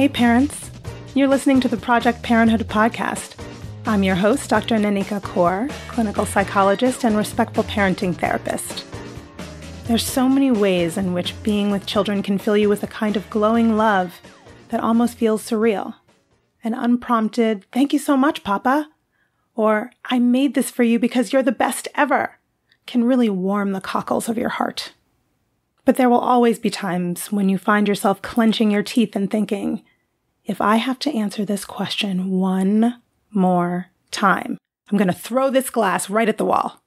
Hey, parents. You're listening to the Project Parenthood podcast. I'm your host, Dr. Nanika Coor, clinical psychologist and respectful parenting therapist. There's so many ways in which being with children can fill you with a kind of glowing love that almost feels surreal. An unprompted, thank you so much, Papa, or I made this for you because you're the best ever, can really warm the cockles of your heart. But there will always be times when you find yourself clenching your teeth and thinking, if I have to answer this question one more time, I'm going to throw this glass right at the wall.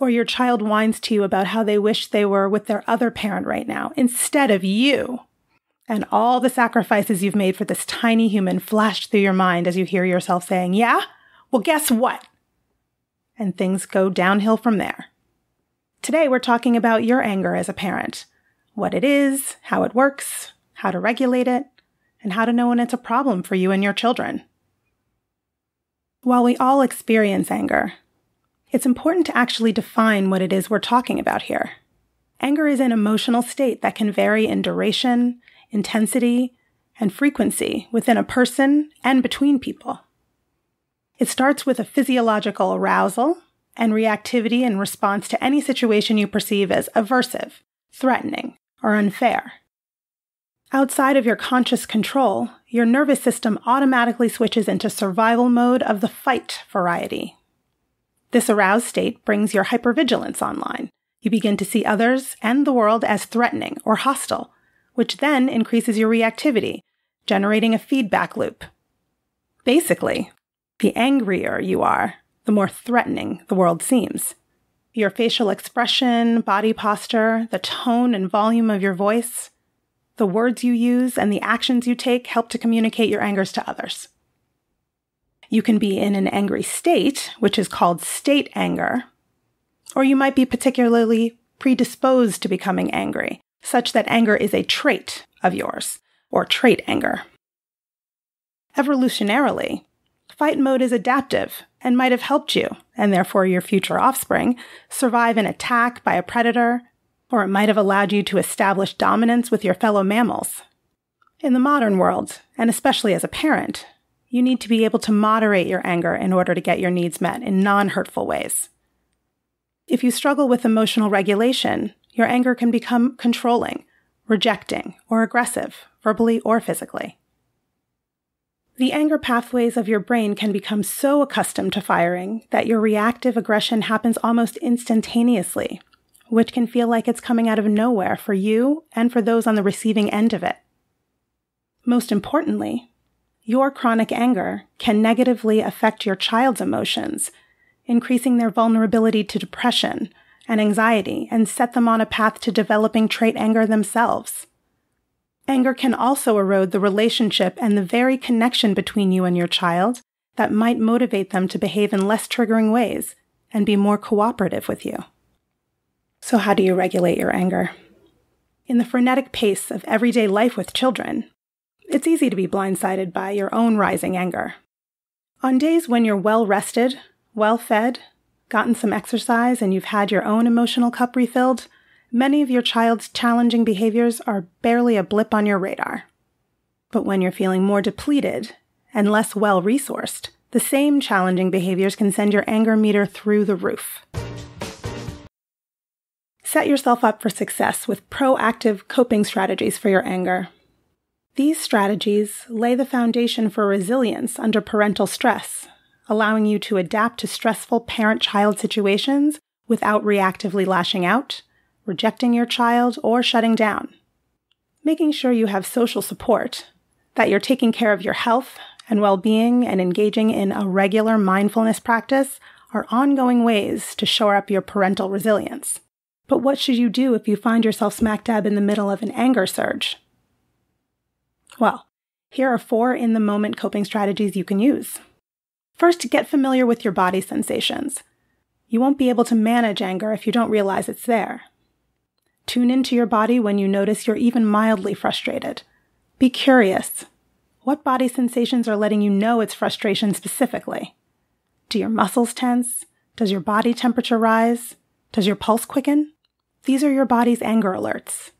Or your child whines to you about how they wish they were with their other parent right now instead of you. And all the sacrifices you've made for this tiny human flash through your mind as you hear yourself saying, Yeah? Well, guess what? And things go downhill from there. Today, we're talking about your anger as a parent what it is, how it works, how to regulate it, and how to know when it's a problem for you and your children. While we all experience anger, it's important to actually define what it is we're talking about here. Anger is an emotional state that can vary in duration, intensity, and frequency within a person and between people. It starts with a physiological arousal and reactivity in response to any situation you perceive as aversive, threatening, or unfair. Outside of your conscious control, your nervous system automatically switches into survival mode of the fight variety. This aroused state brings your hypervigilance online. You begin to see others and the world as threatening or hostile, which then increases your reactivity, generating a feedback loop. Basically, the angrier you are, the more threatening the world seems. Your facial expression, body posture, the tone and volume of your voice, the words you use, and the actions you take help to communicate your angers to others. You can be in an angry state, which is called state anger, or you might be particularly predisposed to becoming angry, such that anger is a trait of yours, or trait anger. Evolutionarily, fight mode is adaptive and might have helped you, and therefore your future offspring, survive an attack by a predator, or it might have allowed you to establish dominance with your fellow mammals. In the modern world, and especially as a parent, you need to be able to moderate your anger in order to get your needs met in non hurtful ways. If you struggle with emotional regulation, your anger can become controlling, rejecting, or aggressive, verbally or physically. The anger pathways of your brain can become so accustomed to firing that your reactive aggression happens almost instantaneously, which can feel like it's coming out of nowhere for you and for those on the receiving end of it. Most importantly, your chronic anger can negatively affect your child's emotions, increasing their vulnerability to depression and anxiety and set them on a path to developing trait anger themselves. Anger can also erode the relationship and the very connection between you and your child that might motivate them to behave in less triggering ways and be more cooperative with you. So, how do you regulate your anger? In the frenetic pace of everyday life with children, it's easy to be blindsided by your own rising anger. On days when you're well rested, well fed, gotten some exercise, and you've had your own emotional cup refilled, many of your child's challenging behaviors are barely a blip on your radar. But when you're feeling more depleted and less well resourced, the same challenging behaviors can send your anger meter through the roof. Set yourself up for success with proactive coping strategies for your anger. These strategies lay the foundation for resilience under parental stress, allowing you to adapt to stressful parent child situations without reactively lashing out rejecting your child, or shutting down. Making sure you have social support, that you're taking care of your health and well being and engaging in a regular mindfulness practice are ongoing ways to shore up your parental resilience. But what should you do if you find yourself smack dab in the middle of an anger surge? Well, here are four in the moment coping strategies you can use. First, get familiar with your body sensations. You won't be able to manage anger if you don't realize it's there. Tune into your body when you notice you're even mildly frustrated. Be curious. What body sensations are letting you know it's frustration specifically? Do your muscles tense? Does your body temperature rise? Does your pulse quicken? These are your body's anger alerts.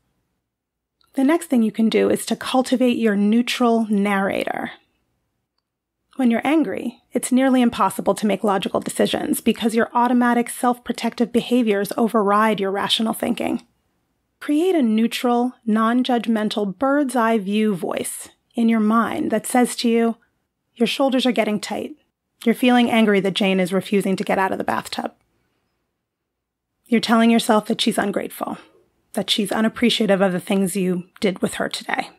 The next thing you can do is to cultivate your neutral narrator. When you're angry, it's nearly impossible to make logical decisions because your automatic self protective behaviors override your rational thinking. Create a neutral, non judgmental bird's eye view voice in your mind that says to you, Your shoulders are getting tight. You're feeling angry that Jane is refusing to get out of the bathtub. You're telling yourself that she's ungrateful that she's unappreciative of the things you did with her today.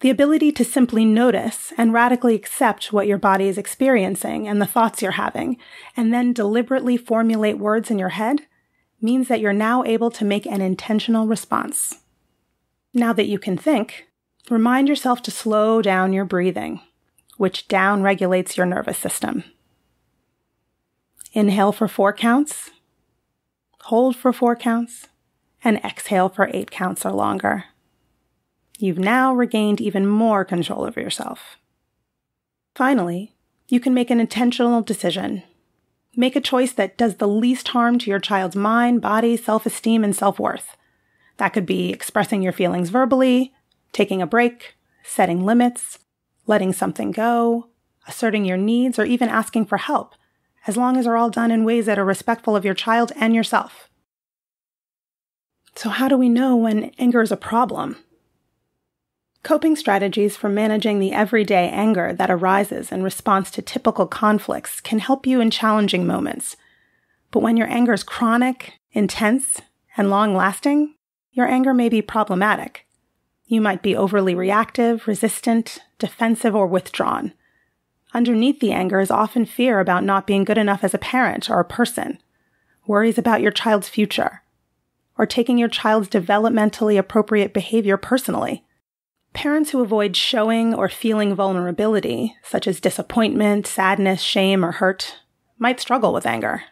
The ability to simply notice and radically accept what your body is experiencing and the thoughts you're having, and then deliberately formulate words in your head means that you're now able to make an intentional response. Now that you can think, remind yourself to slow down your breathing, which down regulates your nervous system. Inhale for four counts, hold for four counts, and exhale for eight counts or longer. You've now regained even more control over yourself. Finally, you can make an intentional decision. Make a choice that does the least harm to your child's mind, body, self esteem, and self worth. That could be expressing your feelings verbally, taking a break, setting limits, letting something go, asserting your needs, or even asking for help, as long as they're all done in ways that are respectful of your child and yourself. So, how do we know when anger is a problem? Coping strategies for managing the everyday anger that arises in response to typical conflicts can help you in challenging moments. But when your anger is chronic, intense, and long lasting, your anger may be problematic. You might be overly reactive, resistant, defensive, or withdrawn. Underneath the anger is often fear about not being good enough as a parent or a person, worries about your child's future, or taking your child's developmentally appropriate behavior personally. Parents who avoid showing or feeling vulnerability, such as disappointment, sadness, shame, or hurt, might struggle with anger.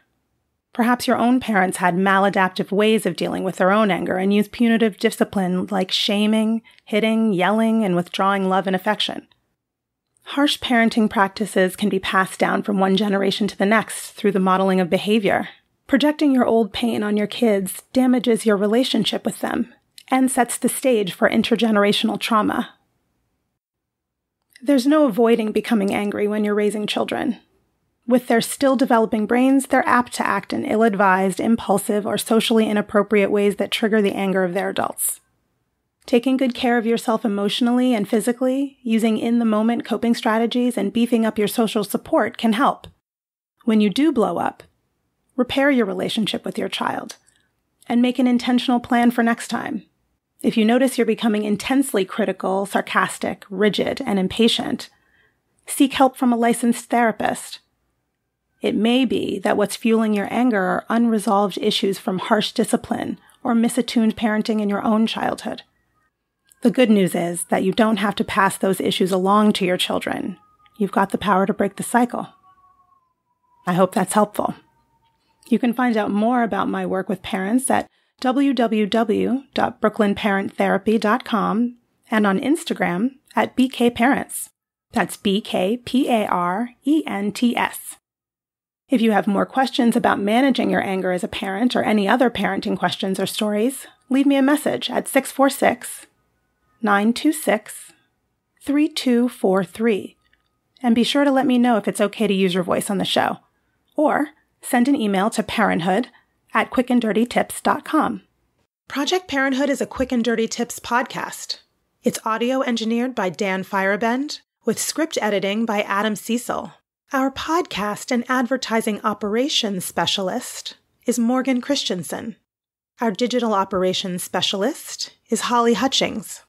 Perhaps your own parents had maladaptive ways of dealing with their own anger and used punitive discipline like shaming, hitting, yelling, and withdrawing love and affection. Harsh parenting practices can be passed down from one generation to the next through the modeling of behavior, Projecting your old pain on your kids damages your relationship with them and sets the stage for intergenerational trauma. There's no avoiding becoming angry when you're raising children. With their still developing brains, they're apt to act in ill advised, impulsive, or socially inappropriate ways that trigger the anger of their adults. Taking good care of yourself emotionally and physically, using in the moment coping strategies, and beefing up your social support can help. When you do blow up, repair your relationship with your child, and make an intentional plan for next time. If you notice you're becoming intensely critical, sarcastic, rigid, and impatient, seek help from a licensed therapist. It may be that what's fueling your anger are unresolved issues from harsh discipline or misattuned parenting in your own childhood. The good news is that you don't have to pass those issues along to your children. You've got the power to break the cycle. I hope that's helpful. You can find out more about my work with parents at www.brooklynparenttherapy.com and on Instagram at BKParents. That's B K P A R E N T S. If you have more questions about managing your anger as a parent or any other parenting questions or stories, leave me a message at 646 926 3243. And be sure to let me know if it's okay to use your voice on the show. Or send an email to parenthood at quickanddirtytips.com. Project Parenthood is a Quick and Dirty Tips podcast. It's audio engineered by Dan Feierabend with script editing by Adam Cecil. Our podcast and advertising operations specialist is Morgan Christensen. Our digital operations specialist is Holly Hutchings.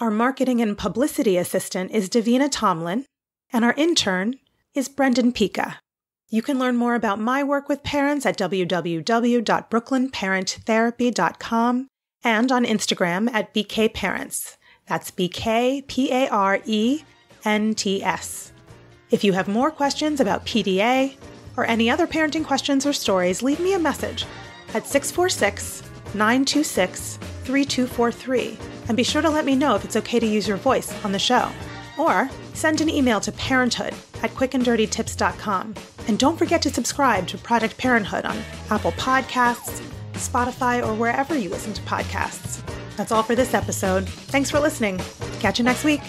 Our marketing and publicity assistant is Davina Tomlin, and our intern is Brendan Pika. You can learn more about my work with parents at www.brooklynparenttherapy.com and on Instagram at BKParents. That's B K P A R E N T S. If you have more questions about PDA or any other parenting questions or stories, leave me a message at 646 926 3243 and be sure to let me know if it's okay to use your voice on the show. Or send an email to parenthood at quickanddirtytips.com. And don't forget to subscribe to Project Parenthood on Apple Podcasts, Spotify, or wherever you listen to podcasts. That's all for this episode. Thanks for listening. Catch you next week.